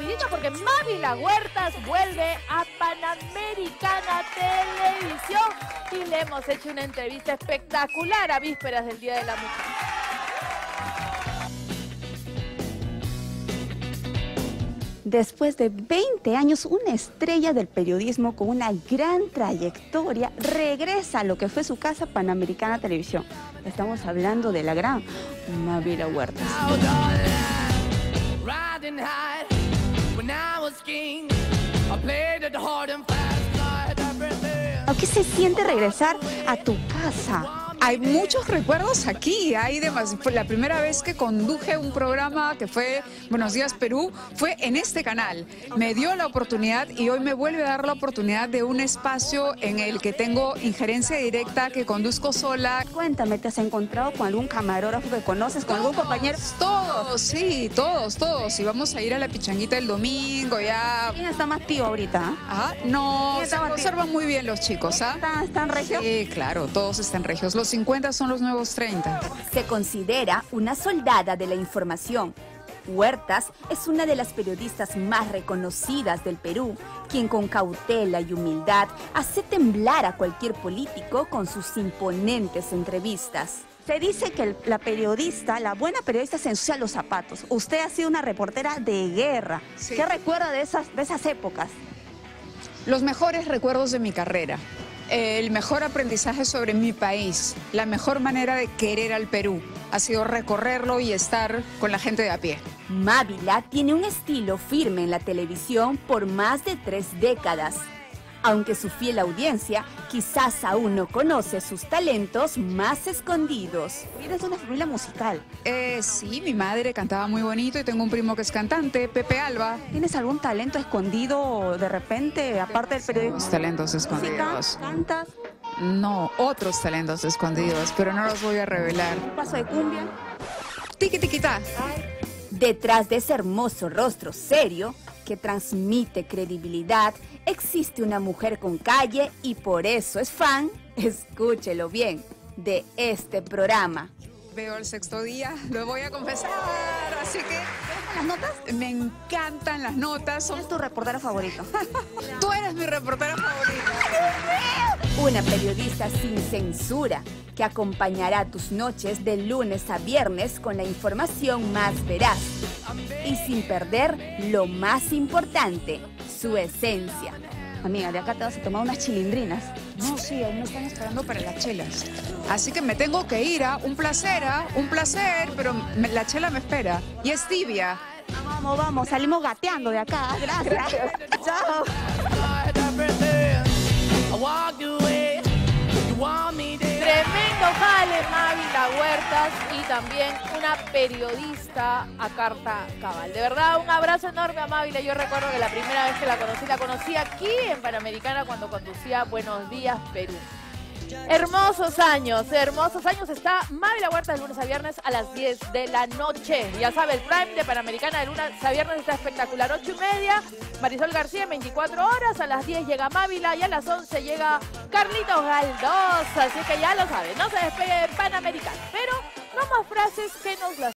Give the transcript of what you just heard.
rapidito porque Mávila Huertas vuelve a Panamericana Televisión y le hemos hecho una entrevista espectacular a vísperas del Día de la Mujer. Después de 20 años, una estrella del periodismo con una gran trayectoria regresa a lo que fue su casa Panamericana Televisión. Estamos hablando de la gran Mavila Huertas. ¿Qué se siente regresar a tu casa? Hay muchos recuerdos aquí, hay demás. La primera vez que conduje un programa que fue Buenos Días Perú fue en este canal. Me dio la oportunidad y hoy me vuelve a dar la oportunidad de un espacio en el que tengo injerencia directa, que conduzco sola. Cuéntame, ¿te has encontrado con algún camarógrafo que conoces, con algún compañero? Todos, sí, todos, todos. Y vamos a ir a la pichanguita el domingo ya. ¿Quién está más tío ahorita? Ah, no, se conservan muy bien los chicos, ¿ah? ¿Están, están regios? Sí, claro, todos están regios. Los 50 son los nuevos 30. Se considera una soldada de la información. Huertas es una de las periodistas más reconocidas del Perú, quien con cautela y humildad hace temblar a cualquier político con sus imponentes entrevistas. Se dice que la periodista, la buena periodista, se ensucia los zapatos. Usted ha sido una reportera de guerra. ¿Qué recuerda de esas, de esas épocas? Los mejores recuerdos de mi carrera el mejor aprendizaje sobre mi país, la mejor manera de querer al Perú ha sido recorrerlo y estar con la gente de a pie. Mávila tiene un estilo firme en la televisión por más de tres décadas aunque su fiel audiencia quizás aún no conoce sus talentos más escondidos. ¿Vienes de una familia musical? Eh, sí, mi madre cantaba muy bonito y tengo un primo que es cantante, Pepe Alba. ¿Tienes algún talento escondido de repente, aparte del periodismo? talentos escondidos. ¿Cantas? No, otros talentos escondidos, pero no los voy a revelar. ¿Un paso de cumbia? Tiki tiquita. Detrás de ese hermoso rostro serio que transmite credibilidad, existe una mujer con calle y por eso es fan, escúchelo bien, de este programa. Veo el sexto día, lo voy a confesar, así que... ¿Las notas? Me encantan las notas. ¿Quién es tu reportero favorito? Tú eres mi reportero favorito. Una periodista sin censura que acompañará tus noches de lunes a viernes con la información más veraz y sin perder lo más importante, su esencia. Amiga, de acá te vas a tomar unas chilindrinas. No, sí, ahí me están esperando para las chelas. Así que me tengo que ir, ¿ah? Un placer, ¿ah? Un placer, pero la chela me espera. Y es tibia. Vamos, vamos, salimos gateando de acá. Gracias. Chao. Mávila Huertas y también una periodista a carta cabal. De verdad, un abrazo enorme a Mávila. Yo recuerdo que la primera vez que la conocí, la conocí aquí en Panamericana cuando conducía Buenos Días Perú. Hermosos años, hermosos años. Está Mávila Huerta de lunes a viernes a las 10 de la noche. Ya sabe, el Prime de Panamericana de lunes a viernes está espectacular. 8 y media, Marisol García 24 horas. A las 10 llega Mávila y a las 11 llega Carlitos Galdós. Así que ya lo sabe, no se despegue de Panamericana. Pero no más frases que nos las